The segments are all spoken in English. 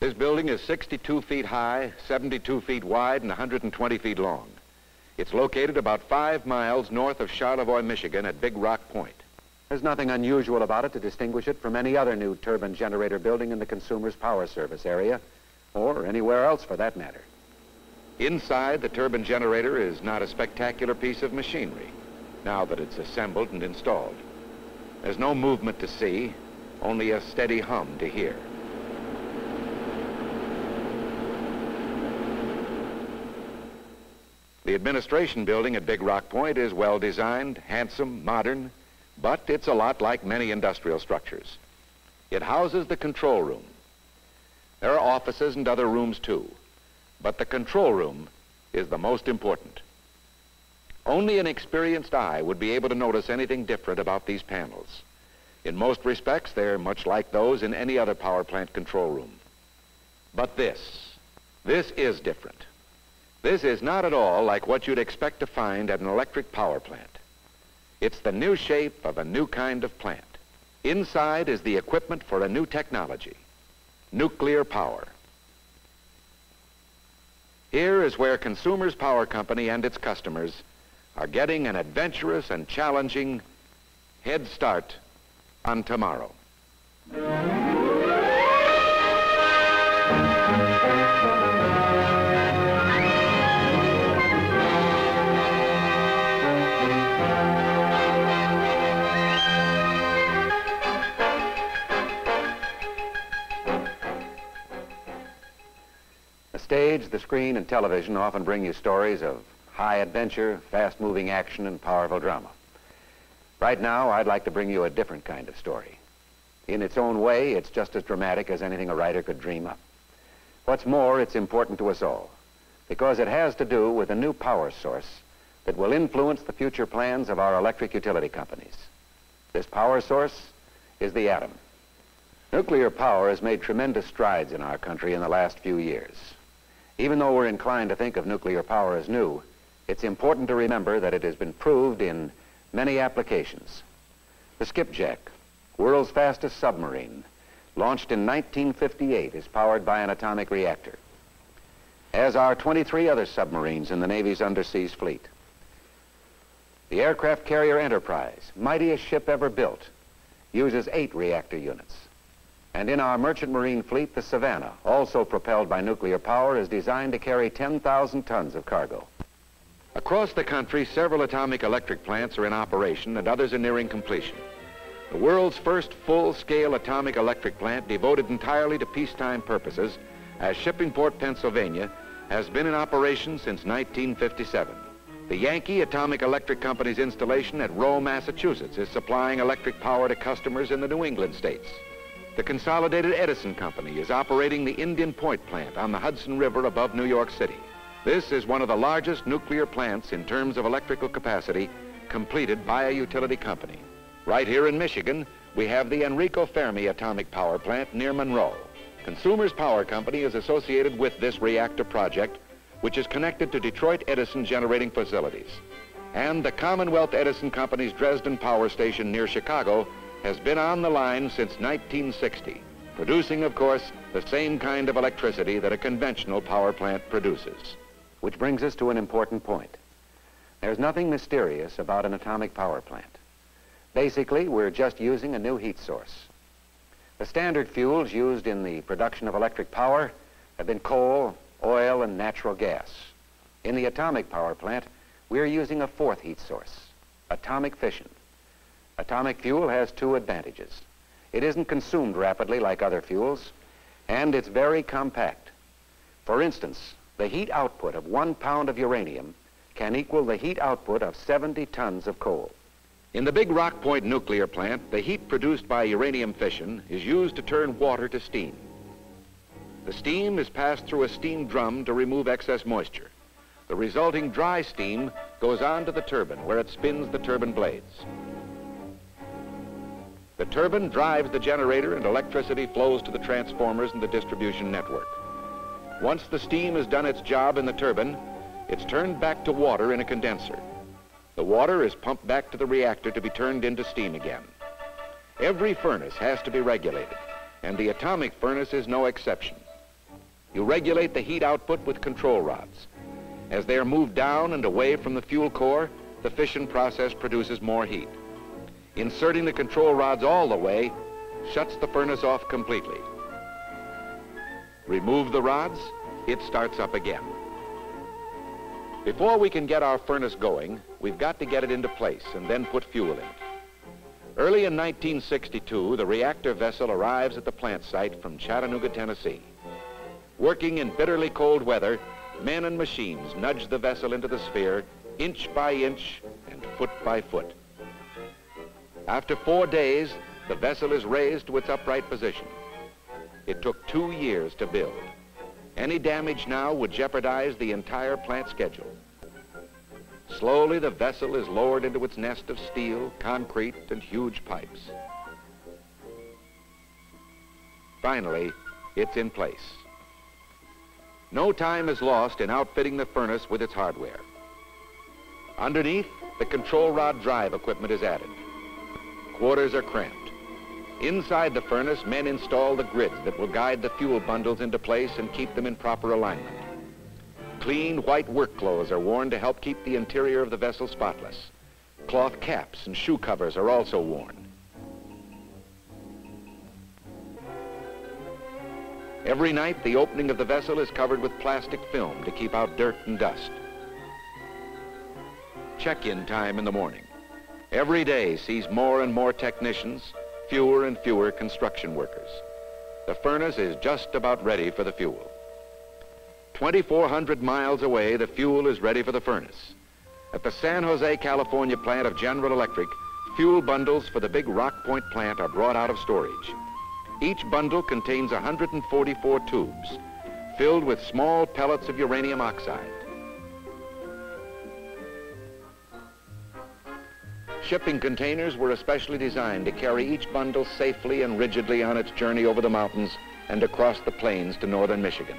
This building is 62 feet high, 72 feet wide, and 120 feet long. It's located about five miles north of Charlevoix, Michigan at Big Rock Point. There's nothing unusual about it to distinguish it from any other new turbine generator building in the Consumers Power Service area, or anywhere else for that matter. Inside, the turbine generator is not a spectacular piece of machinery, now that it's assembled and installed. There's no movement to see, only a steady hum to hear. The administration building at Big Rock Point is well designed, handsome, modern, but it's a lot like many industrial structures. It houses the control room. There are offices and other rooms too, but the control room is the most important. Only an experienced eye would be able to notice anything different about these panels. In most respects, they're much like those in any other power plant control room. But this, this is different. This is not at all like what you'd expect to find at an electric power plant. It's the new shape of a new kind of plant. Inside is the equipment for a new technology, nuclear power. Here is where Consumers Power Company and its customers are getting an adventurous and challenging head start on tomorrow. Stage, the screen, and television often bring you stories of high adventure, fast-moving action, and powerful drama. Right now, I'd like to bring you a different kind of story. In its own way, it's just as dramatic as anything a writer could dream up. What's more, it's important to us all, because it has to do with a new power source that will influence the future plans of our electric utility companies. This power source is the atom. Nuclear power has made tremendous strides in our country in the last few years. Even though we're inclined to think of nuclear power as new, it's important to remember that it has been proved in many applications. The Skipjack, world's fastest submarine, launched in 1958, is powered by an atomic reactor, as are 23 other submarines in the Navy's underseas fleet. The aircraft carrier Enterprise, mightiest ship ever built, uses eight reactor units. And in our merchant marine fleet, the Savannah, also propelled by nuclear power, is designed to carry 10,000 tons of cargo. Across the country, several atomic electric plants are in operation and others are nearing completion. The world's first full-scale atomic electric plant devoted entirely to peacetime purposes as Shippingport, Pennsylvania, has been in operation since 1957. The Yankee Atomic Electric Company's installation at Rowe, Massachusetts is supplying electric power to customers in the New England states. The Consolidated Edison Company is operating the Indian Point plant on the Hudson River above New York City. This is one of the largest nuclear plants in terms of electrical capacity completed by a utility company. Right here in Michigan, we have the Enrico Fermi Atomic Power Plant near Monroe. Consumers Power Company is associated with this reactor project, which is connected to Detroit Edison generating facilities. And the Commonwealth Edison Company's Dresden Power Station near Chicago has been on the line since 1960, producing, of course, the same kind of electricity that a conventional power plant produces. Which brings us to an important point. There's nothing mysterious about an atomic power plant. Basically, we're just using a new heat source. The standard fuels used in the production of electric power have been coal, oil, and natural gas. In the atomic power plant, we're using a fourth heat source, atomic fission. Atomic fuel has two advantages. It isn't consumed rapidly like other fuels, and it's very compact. For instance, the heat output of one pound of uranium can equal the heat output of 70 tons of coal. In the Big Rock Point nuclear plant, the heat produced by uranium fission is used to turn water to steam. The steam is passed through a steam drum to remove excess moisture. The resulting dry steam goes on to the turbine where it spins the turbine blades. The turbine drives the generator and electricity flows to the transformers and the distribution network. Once the steam has done its job in the turbine, it's turned back to water in a condenser. The water is pumped back to the reactor to be turned into steam again. Every furnace has to be regulated, and the atomic furnace is no exception. You regulate the heat output with control rods. As they are moved down and away from the fuel core, the fission process produces more heat. Inserting the control rods all the way shuts the furnace off completely. Remove the rods, it starts up again. Before we can get our furnace going, we've got to get it into place and then put fuel in it. Early in 1962, the reactor vessel arrives at the plant site from Chattanooga, Tennessee. Working in bitterly cold weather, men and machines nudge the vessel into the sphere inch by inch and foot by foot. After four days, the vessel is raised to its upright position. It took two years to build. Any damage now would jeopardize the entire plant schedule. Slowly, the vessel is lowered into its nest of steel, concrete, and huge pipes. Finally, it's in place. No time is lost in outfitting the furnace with its hardware. Underneath, the control rod drive equipment is added. Quarters are cramped. Inside the furnace, men install the grids that will guide the fuel bundles into place and keep them in proper alignment. Clean white work clothes are worn to help keep the interior of the vessel spotless. Cloth caps and shoe covers are also worn. Every night, the opening of the vessel is covered with plastic film to keep out dirt and dust. Check-in time in the morning. Every day sees more and more technicians, fewer and fewer construction workers. The furnace is just about ready for the fuel. 2,400 miles away, the fuel is ready for the furnace. At the San Jose, California plant of General Electric, fuel bundles for the big Rock Point plant are brought out of storage. Each bundle contains 144 tubes filled with small pellets of uranium oxide. Shipping containers were especially designed to carry each bundle safely and rigidly on its journey over the mountains and across the plains to northern Michigan.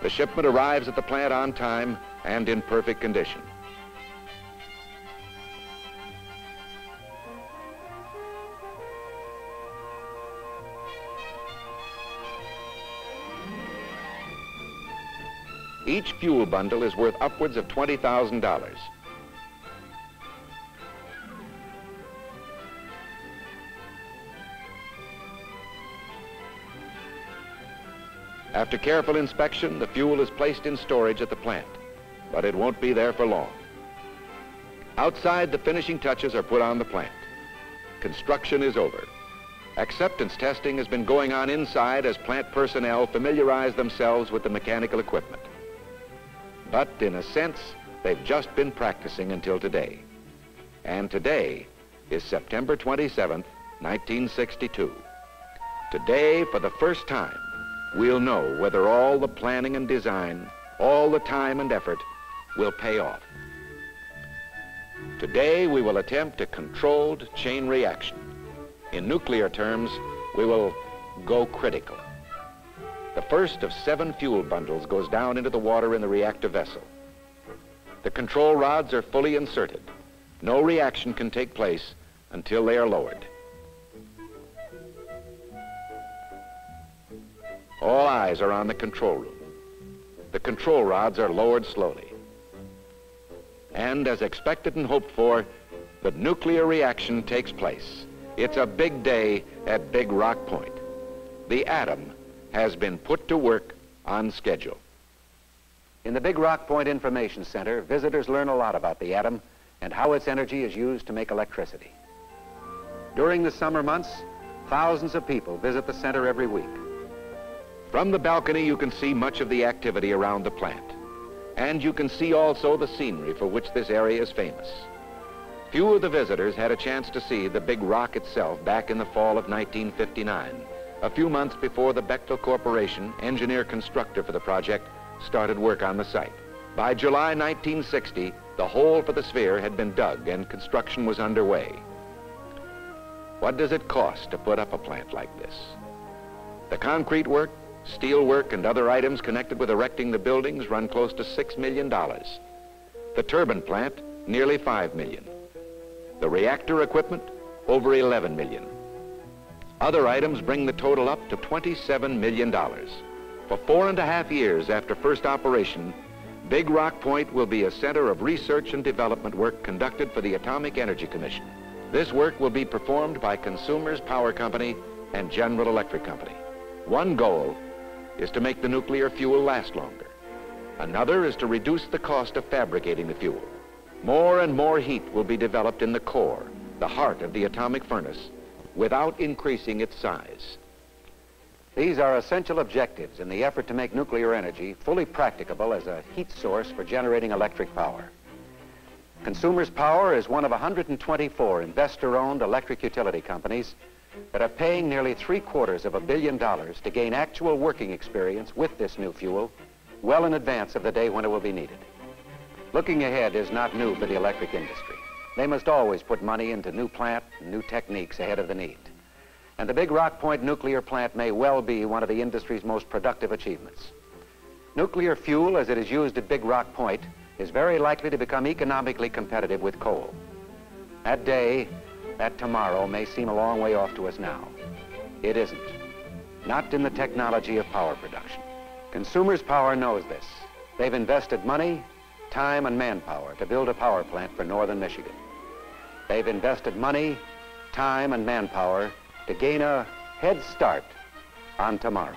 The shipment arrives at the plant on time and in perfect condition. Each fuel bundle is worth upwards of $20,000. After careful inspection, the fuel is placed in storage at the plant, but it won't be there for long. Outside, the finishing touches are put on the plant. Construction is over. Acceptance testing has been going on inside as plant personnel familiarize themselves with the mechanical equipment. But in a sense, they've just been practicing until today. And today is September 27th, 1962. Today, for the first time, we'll know whether all the planning and design, all the time and effort will pay off. Today, we will attempt a controlled chain reaction. In nuclear terms, we will go critical. The first of seven fuel bundles goes down into the water in the reactor vessel. The control rods are fully inserted. No reaction can take place until they are lowered. All eyes are on the control room. The control rods are lowered slowly. And as expected and hoped for, the nuclear reaction takes place. It's a big day at Big Rock Point. The atom has been put to work on schedule. In the Big Rock Point Information Center, visitors learn a lot about the atom and how its energy is used to make electricity. During the summer months, thousands of people visit the center every week. From the balcony, you can see much of the activity around the plant. And you can see also the scenery for which this area is famous. Few of the visitors had a chance to see the big rock itself back in the fall of 1959 a few months before the Bechtel Corporation, engineer constructor for the project, started work on the site. By July 1960, the hole for the sphere had been dug and construction was underway. What does it cost to put up a plant like this? The concrete work, steel work, and other items connected with erecting the buildings run close to $6 million. The turbine plant, nearly 5 million. The reactor equipment, over 11 million. Other items bring the total up to $27 million. For four and a half years after first operation, Big Rock Point will be a center of research and development work conducted for the Atomic Energy Commission. This work will be performed by Consumers Power Company and General Electric Company. One goal is to make the nuclear fuel last longer. Another is to reduce the cost of fabricating the fuel. More and more heat will be developed in the core, the heart of the atomic furnace, without increasing its size. These are essential objectives in the effort to make nuclear energy fully practicable as a heat source for generating electric power. Consumers Power is one of 124 investor-owned electric utility companies that are paying nearly three quarters of a billion dollars to gain actual working experience with this new fuel well in advance of the day when it will be needed. Looking ahead is not new for the electric industry. They must always put money into new plant and new techniques ahead of the need. And the Big Rock Point nuclear plant may well be one of the industry's most productive achievements. Nuclear fuel, as it is used at Big Rock Point, is very likely to become economically competitive with coal. That day, that tomorrow may seem a long way off to us now. It isn't. Not in the technology of power production. Consumers Power knows this. They've invested money, time, and manpower to build a power plant for northern Michigan. They've invested money, time, and manpower to gain a head start on tomorrow.